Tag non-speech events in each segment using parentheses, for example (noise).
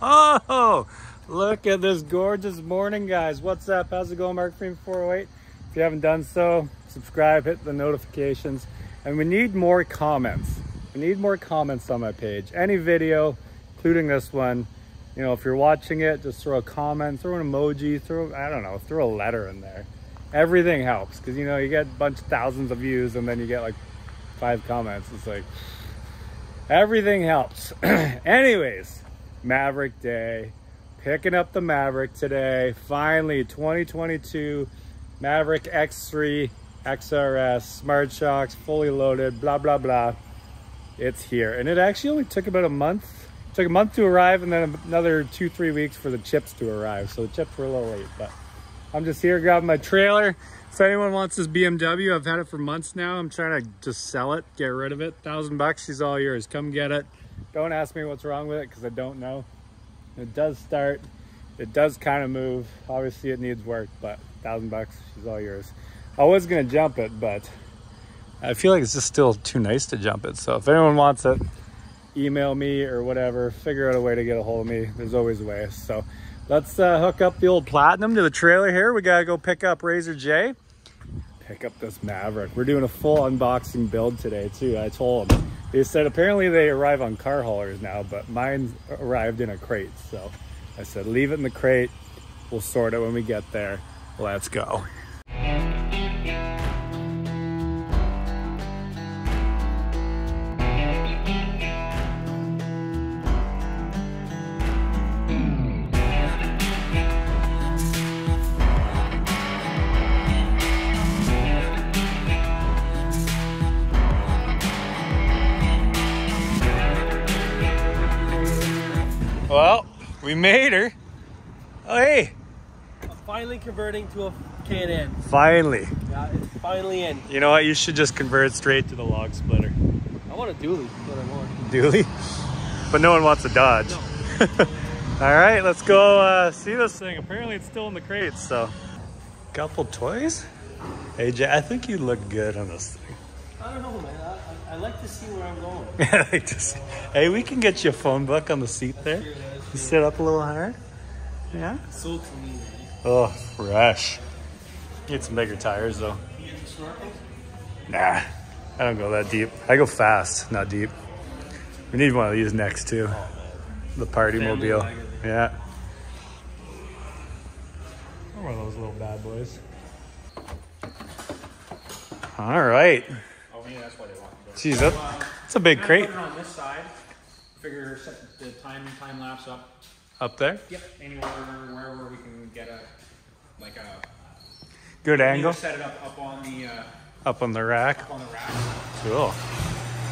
Oh, (laughs) look at this gorgeous morning, guys. What's up? How's it going, Mark Freeman 408? If you haven't done so, subscribe, hit the notifications, and we need more comments. We need more comments on my page. Any video, including this one, you know, if you're watching it, just throw a comment, throw an emoji, throw, I don't know, throw a letter in there. Everything helps because, you know, you get a bunch of thousands of views and then you get like five comments. It's like, everything helps. (clears throat) Anyways, Maverick Day. Picking up the Maverick today. Finally, 2022 Maverick X3 XRS, Smart Shox, fully loaded, blah, blah, blah. It's here. And it actually only took about a month. Took a month to arrive and then another two, three weeks for the chips to arrive. So the chips were a little late, but I'm just here grabbing my trailer. If anyone wants this BMW, I've had it for months now. I'm trying to just sell it, get rid of it. Thousand bucks, she's all yours. Come get it. Don't ask me what's wrong with it because I don't know. It does start. It does kind of move. Obviously it needs work, but thousand bucks, she's all yours. I was gonna jump it, but I feel like it's just still too nice to jump it. So if anyone wants it, email me or whatever. Figure out a way to get a hold of me. There's always a way. So let's uh, hook up the old Platinum to the trailer here. We gotta go pick up Razor J. Pick up this Maverick. We're doing a full unboxing build today too. I told them. They said apparently they arrive on car haulers now, but mine arrived in a crate. So I said, leave it in the crate. We'll sort it when we get there. Let's go. We made her. Oh, hey, Finally converting to a K&N. finally. Yeah, it's finally in. You know what? You should just convert straight to the log splitter. I want a dually. That's what I want. Dually. But no one wants a Dodge. (laughs) All right, let's go uh, see this thing. Apparently it's still in the crates, so. Couple toys? AJ, I think you look good on this thing. I don't know, man. I, I, I like to see where I'm going. (laughs) I like to see- hey, we can get you a phone book on the seat there. Here it is. You sit up a little higher. Yeah? So clean, eh? man. Oh, fresh. Get some bigger tires though. You get the? Nah, I don't go that deep. I go fast, not deep. We need one of these next too. Oh, the party mobile. Yeah. One of those little bad boys. All right. Oh, yeah, that's why they want it. Geez, that, that's a big crate Figure set the time and time lapse up. up there. Yep. Anywhere, wherever we can get a, like a. Good angle. Set it up up on the, uh, Up on the rack. up on the rack, Cool.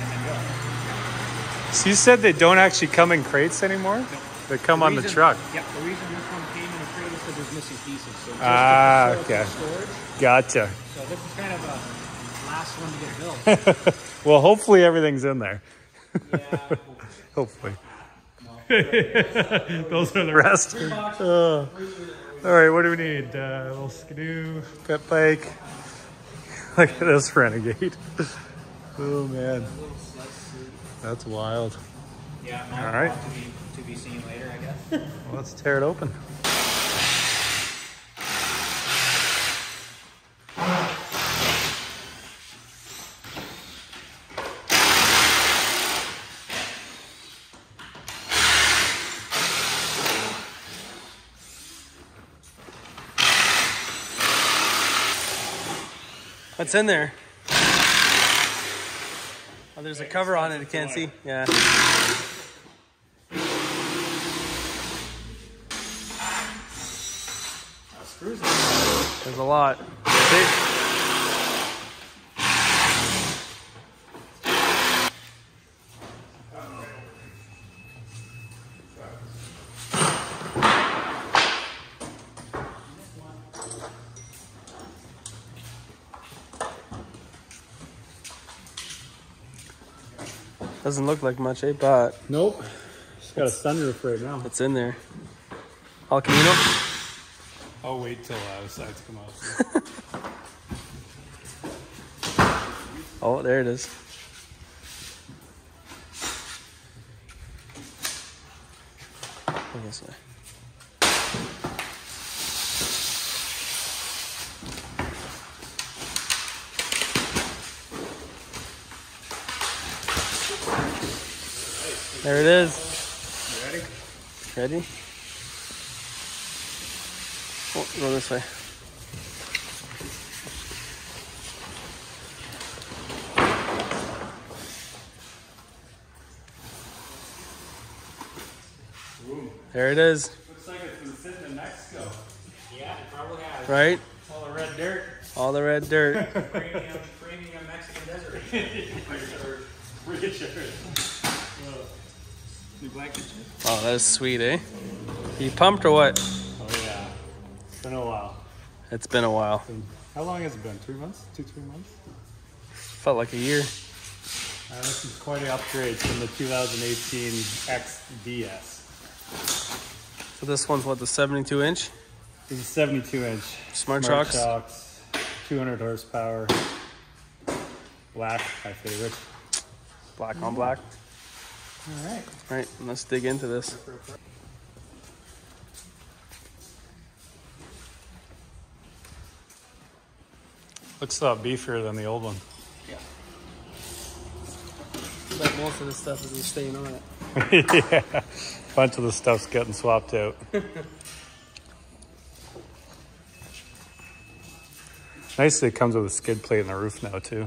and then go. So you said they don't actually come in crates anymore? They come on the truck. Yeah, the reason this one came in a crate is because there's missing pieces. So Ah, okay. Storage. Gotcha. So this is kind of a last one to get built. (laughs) Well, hopefully everything's in there. yeah. Hopefully. (laughs) Those are the rest. Uh, all right, what do we need? Uh, a little Ski-Doo, pet bike. Look at this renegade. Oh man, that's wild. Yeah. All right. To be, to be seen later, I guess. Well, let's tear it open. What's in there? Oh, there's a cover on it. I can't see. Yeah. There's a lot. Doesn't look like much, eh? But Nope. It's got a sunroof right now. It's in there. Al Camino. I'll wait till uh, the sides come out. (laughs) Oh, there it is. Go this way. There it is. ready? Ready? Oh, go this way. There it is, Looks like it's been sitting in Mexico. Yeah, it probably has. right? All the red dirt. All the red dirt. (laughs) Premium, premium Mexican desert. (laughs) New blanket. Oh, that is sweet, eh? You pumped or what? Oh yeah. It's been a while. It's been a while. How long has it been? Three months? Two, three months? Felt like a year. Uh, this is quite an upgrade from the 2018 XDS. So this one's what the 72 inch. This is 72 inch. Smart Shox. shocks, 200 horsepower. Black, my favorite. Black on black. All right. Right, let's dig into this. Looks a lot beefier than the old one. But most of the stuff is staying on it. (laughs) yeah. Bunch of the stuff's getting swapped out. (laughs) Nicely it comes with a skid plate in the roof now too.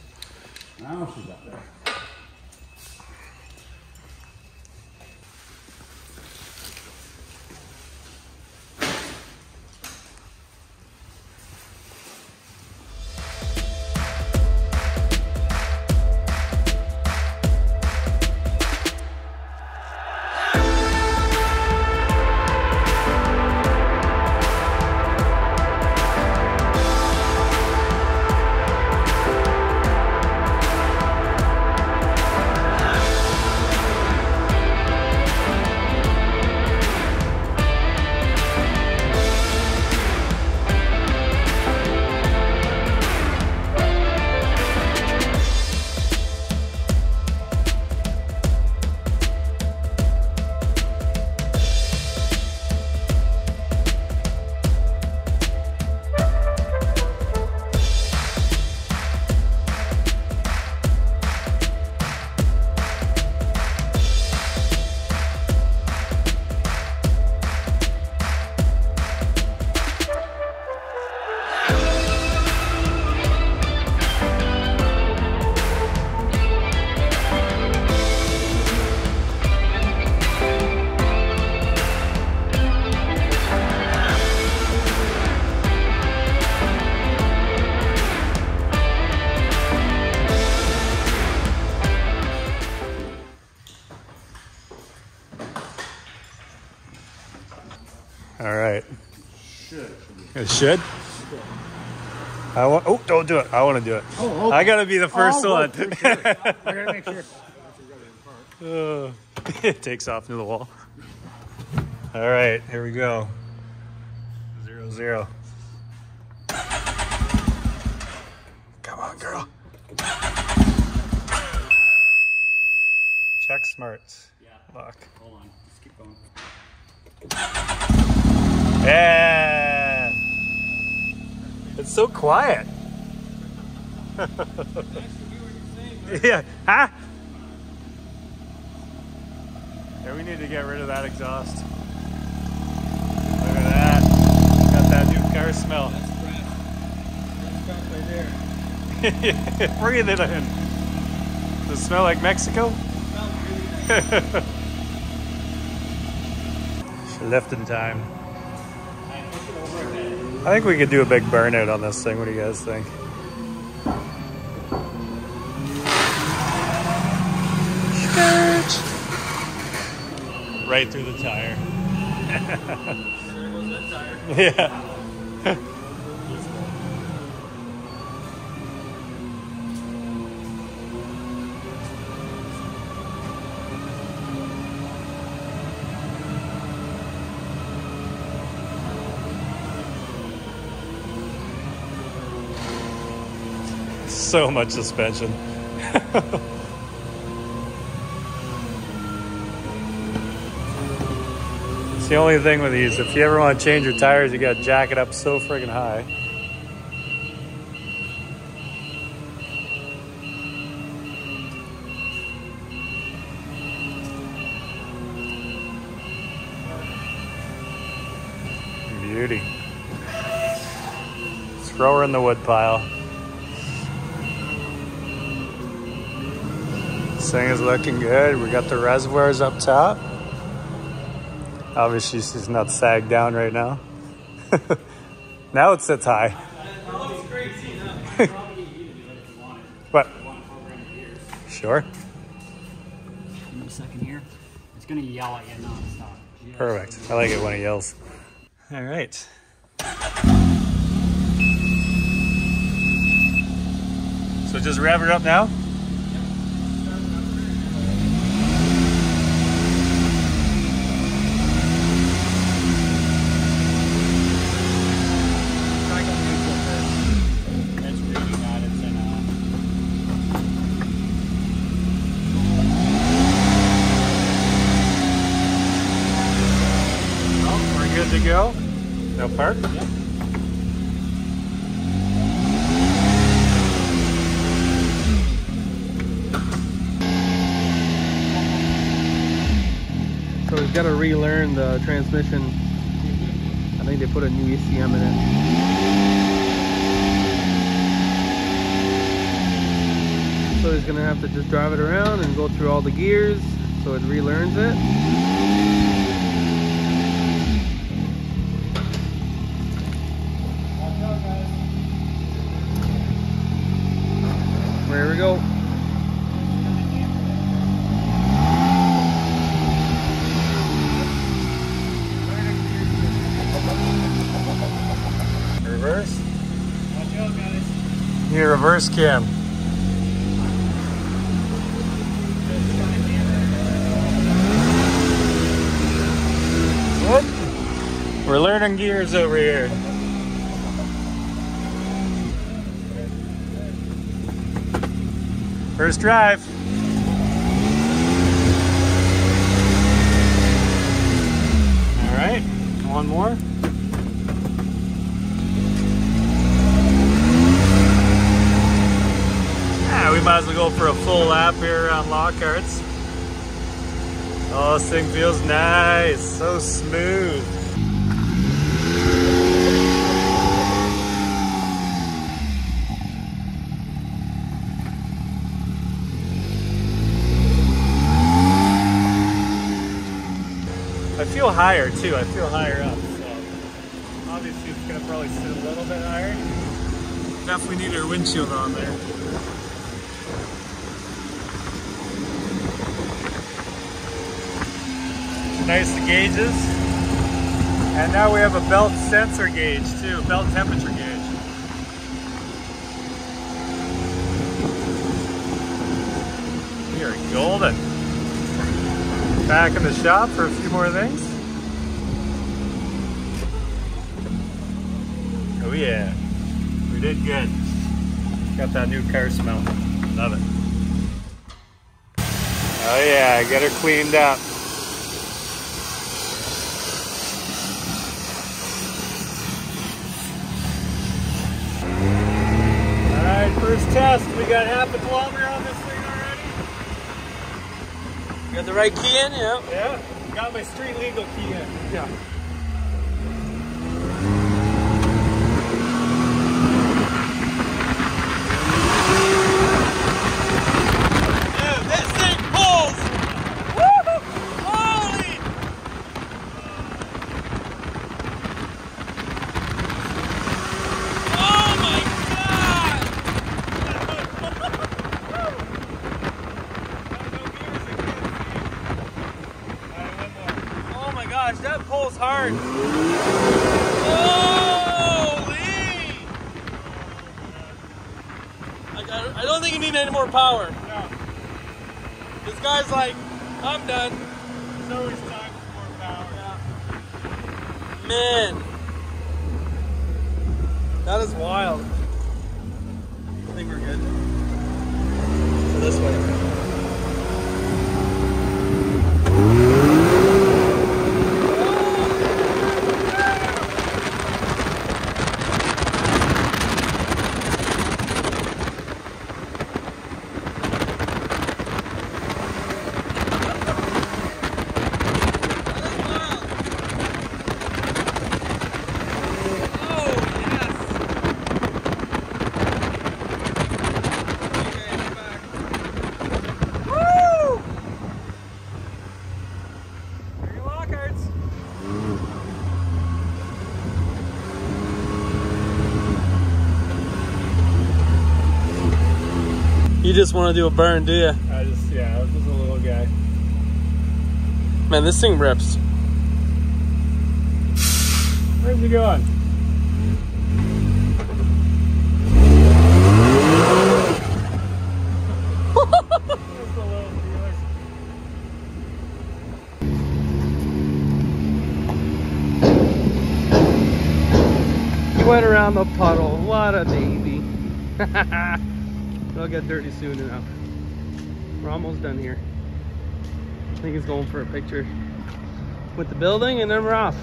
It should. I want. Oh, don't do it. I want to do it. Oh, I gotta be the first Oh, one. I gotta make sure. (laughs) Uh, (laughs) it takes off into the wall. All right, here we go. Zero zero. Come on, girl. Check smarts. Yeah. Lock. Hold on. Let's keep going. Yeah. It's so quiet. (laughs) yeah. Huh? Yeah, we need to get rid of that exhaust. Look at that. Got that new car smell. (laughs) Breathe it in. Does it smell like Mexico? Left (laughs) in time. I think we could do a big burnout on this thing. What do you guys think? Right through the tire. (laughs) yeah. So much suspension. (laughs) it's the only thing with these. If you ever want to change your tires, you got to jack it up so friggin' high. Beauty. Throw her in the wood pile. Thing is looking good. We got the reservoirs up top. Obviously, she's not sagged down right now. (laughs) now (laughs) it sits high. what? Sure. In a second here, it's gonna yell at you nonstop. Just- Perfect. I like it when it yells. All right. So just wrap her up now? Try going neutral first. That's really bad. It's in uh, Well, we're good to go. No park? Yep. So we've got to relearn the transmission. I think they put a new ECM in it. So he's gonna have to just drive it around and go through all the gears so it relearns it. Go. Reverse. Watch out, guys. Need reverse cam. What? We're learning gears over here. First drive. All right, one more. Yeah, we might as well go for a full lap here around Lockhart's. Oh, this thing feels nice, so smooth. I feel higher too. I feel higher up. So obviously it's gonna probably sit a little bit higher. Definitely need our windshield on there. Nice the gauges. And now we have a belt sensor gauge too, belt temperature gauge. We are golden. Back in the shop for a few more things. Oh yeah, we did good. Got that new car smell. Love it. Oh yeah, get her cleaned up. All right, first test. We got half a kilometer on this thing already. You got the right key in? Yeah. Yeah, got my street legal key in. Yeah. Dude, this thing pulls! Woo! Holy! Oh my god! Oh my gosh, that pulls hard. Holy! I, I don't think you need any more power. No, This guy's like, I'm done. it's always time for more power. Man. That is wild. I think we're good. You just want to do a burn, do you? I just, yeah, I was just a little guy. Man, this thing rips. Where's he going? Just a little feeler. He went around the puddle. What a baby. (laughs) It'll get dirty soon enough. We're almost done here. I think he's going for a picture with the building and then we're off.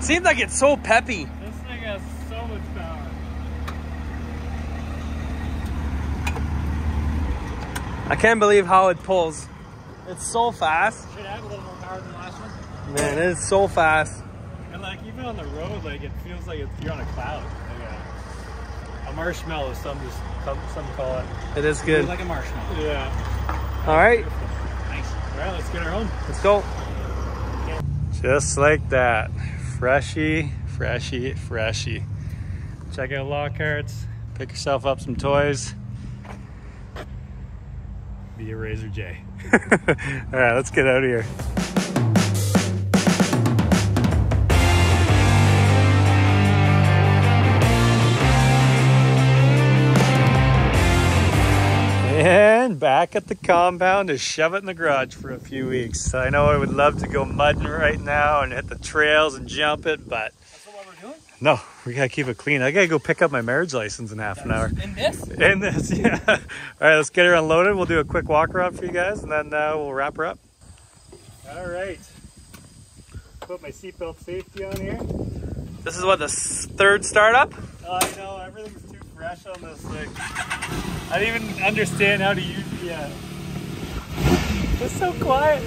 Seems like it's so peppy. This thing has so much power. I can't believe how it pulls. It's so fast. Should have a little more power than the last one. Man, it is so fast. And like even on the road, like it feels like it's, you're on a cloud. Like a, a marshmallow, some just some, some call it. It is good. like a marshmallow. Yeah. All right, Nice. All right, let's get her home. let's go. Just like that. Freshy, freshy, freshy. Check out Lockhart's. Pick yourself up some toys. Be a Razor J. (laughs) All right, let's get out of here. And back at the compound to shove it in the garage for a few weeks. I know I would love to go mudding right now and hit the trails and jump it, but That's what we're doing? No, we gotta keep it clean. I gotta go pick up my marriage license in half an hour. In this? In this, (laughs) yeah. All right, let's get her unloaded. We'll do a quick walk around for you guys, and then uh, we'll wrap her up. All right. Put my seatbelt safety on here. This is what the third startup. I know everything's too fresh on this thing. I didn't even understand how to use it yet. It's so quiet.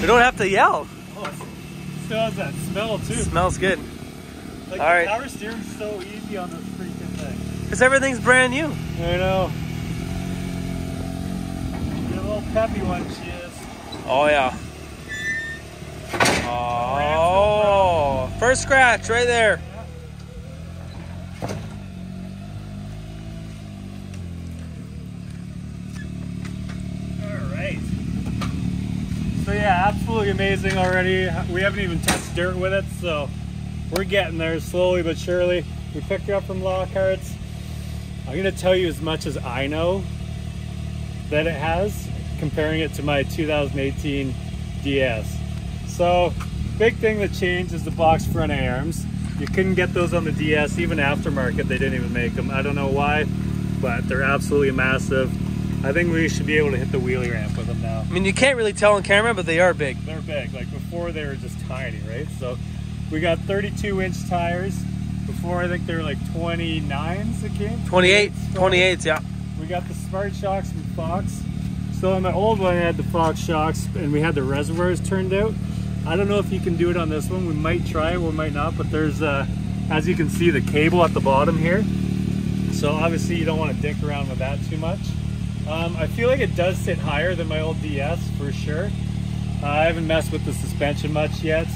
We don't have to yell. Oh, it still has that smell too. smells good. Like All the power steering's so easy on this freaking thing. Because everything's brand new. I know. Get a little peppy one, she is. Oh yeah. Oh, first scratch right there. All right. So yeah, absolutely amazing already. We haven't even touched dirt with it, so we're getting there slowly but surely. We picked her up from Lockhart's. I'm gonna tell you as much as I know that it has, comparing it to my 2018 DS. So, big thing that changed is the box front arms. You couldn't get those on the DS, even aftermarket. They didn't even make them. I don't know why, but they're absolutely massive. I think we should be able to hit the wheelie ramp with them now. I mean, you can't really tell on camera, but they are big. They're big. Like before, they were just tiny, right? So we got 32 inch tires. Before, I think they were like 29s that came. 28, 28s, yeah. We got the Smart Shox from Fox. So on my old one, I had the Fox shocks, and we had the reservoirs turned out. I don't know if you can do it on this one. We might try it, we might not. But there's, uh, as you can see, the cable at the bottom here. So obviously, you don't want to dick around with that too much. Um, I feel like it does sit higher than my old DS for sure. Uh, I haven't messed with the suspension much yet.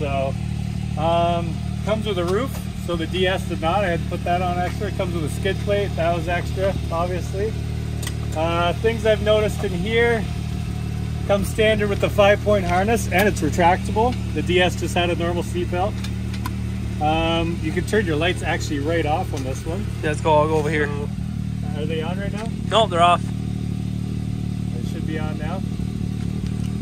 So, um, comes with a roof. So the DS did not. I had to put that on extra. It comes with a skid plate. That was extra, obviously. Uh, things I've noticed in here comes standard with the five point harness and it's retractable. The DS just had a normal seat belt. Um, you can turn your lights actually right off on this one. Let's go. I'll go over here. So, are they on right now? No, they're off. They should be on now.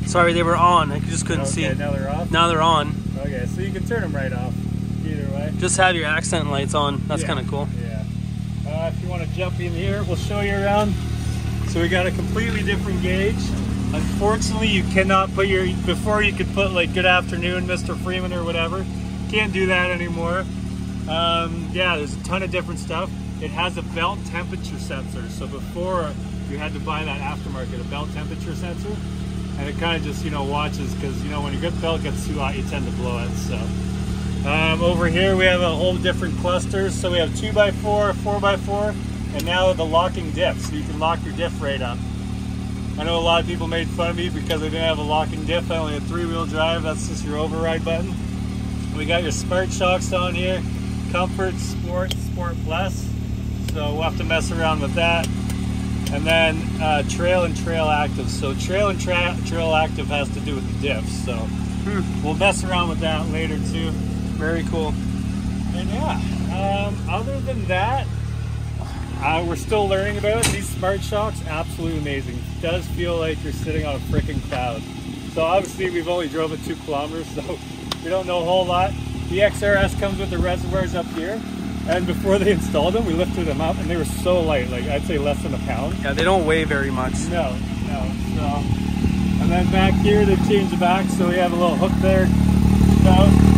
Sorry, they were on. I just couldn't okay, see. now they're off. Now they're on. Okay, so you can turn them right off either way. Just have your accent lights on. That's Yeah. kind of cool. Yeah. Uh, if you want to jump in here, we'll show you around. So we got a completely different gauge. Unfortunately, you cannot put your, before you could put like good afternoon, Mr. Freeman or whatever. Can't do that anymore. Um, yeah, there's a ton of different stuff. It has a belt temperature sensor. So before you had to buy that aftermarket, a belt temperature sensor. And it kind of just, you know, watches because, you know, when your good belt gets too hot, you tend to blow it. So Um, over here we have a whole different clusters. So we have 2x4, 4x4, and now the locking diff. So you can lock your diff right up. I know a lot of people made fun of me because I didn't have a locking diff. I only had three-wheel drive. That's just your override button. We got your Smart Shox on here. Comfort, Sport, Sport Plus. So we'll have to mess around with that. And then uh, Trail and Trail Active. So Trail and tra Trail Active has to do with the diffs. So hmm. we'll mess around with that later too. Very cool. And yeah, um, other than that, uh, we're still learning about it. These Smart Shox, absolutely amazing. It does feel like you're sitting on a freaking cloud. So obviously we've only drove it two kilometers, (laughs) so we don't know a whole lot. The XRS comes with the reservoirs up here. And before they installed them, we lifted them up and they were so light, like I'd say less than a pound. Yeah, they don't weigh very much. No, no. So, and then back here, they changed the back, so we have a little hook there. So.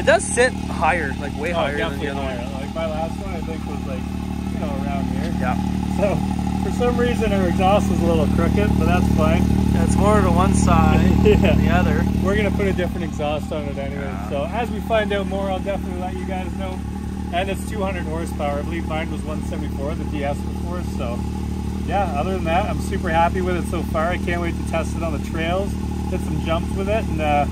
It does sit higher, like way oh, higher than the other higher. one Like my last one, I think, was like, you know, around here. Yeah. So for some reason our exhaust is a little crooked, but that's fine. Yeah, it's more to one side (laughs) yeah. than the other. We're gonna put a different exhaust on it anyway. Yeah. So as we find out more, I'll definitely let you guys know. And it's 200 horsepower. I believe mine was 174, the DS before. So yeah, other than that, I'm super happy with it so far. I can't wait to test it on the trails, hit some jumps with it, and uh,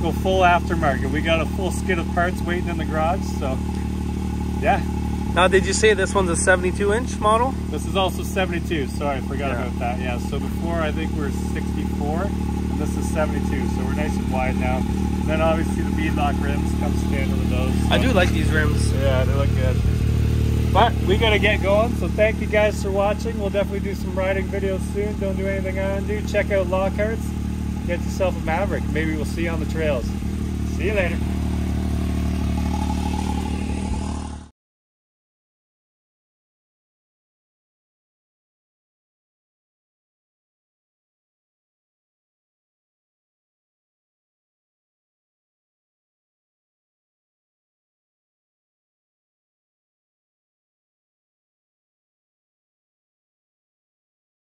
go full aftermarket. We got a full skid of parts waiting in the garage, so yeah. Now, did you say this one's a 72 inch model? This is also 72. Sorry, I forgot yeah. about that. Yeah, so before I think we are 64, and this is 72, so we're nice and wide now. And then obviously the beadlock rims come standard with those. So. I do like these rims. Yeah, they look good. But we gotta get going, so thank you guys for watching. We'll definitely do some riding videos soon. Don't do anything I do. Check out Lockhart's. Get yourself a Maverick. Maybe we'll see you on the trails. See you later.